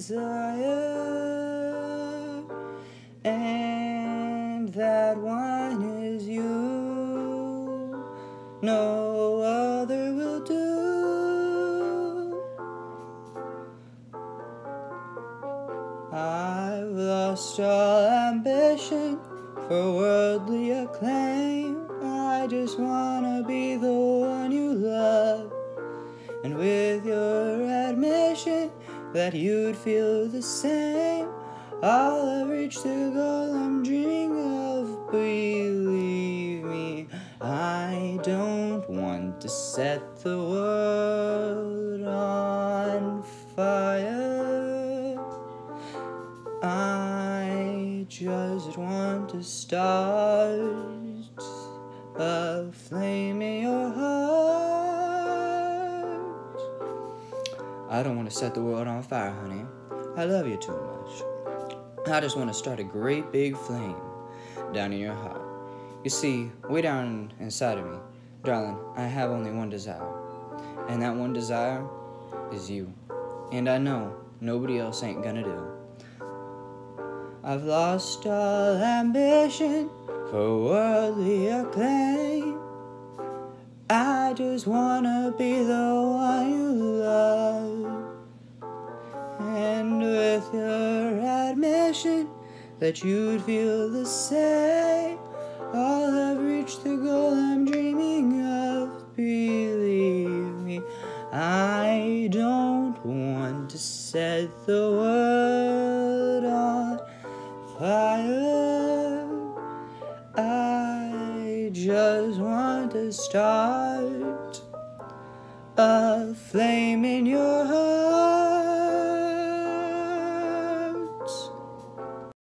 desire, and that one is you. No other will do. I've lost all ambition for worldly acclaim. I just wanna be the one you love. And with your admission that you'd feel the same, I'll have reached the goal I'm dreaming of. Believe me, I don't want to set the world on fire. I just want to start a flame in your heart. I don't want to set the world on fire, honey. I love you too much. I just want to start a great big flame down in your heart. You see, way down inside of me, darling, I have only one desire. And that one desire is you. And I know nobody else ain't gonna do. I've lost all ambition for worldly acclaim. I just wanna be the one you love. That you'd feel the same, I'll have reached the goal I'm dreaming of. Believe me, I don't want to set the world on fire. I just want to start a flame in your.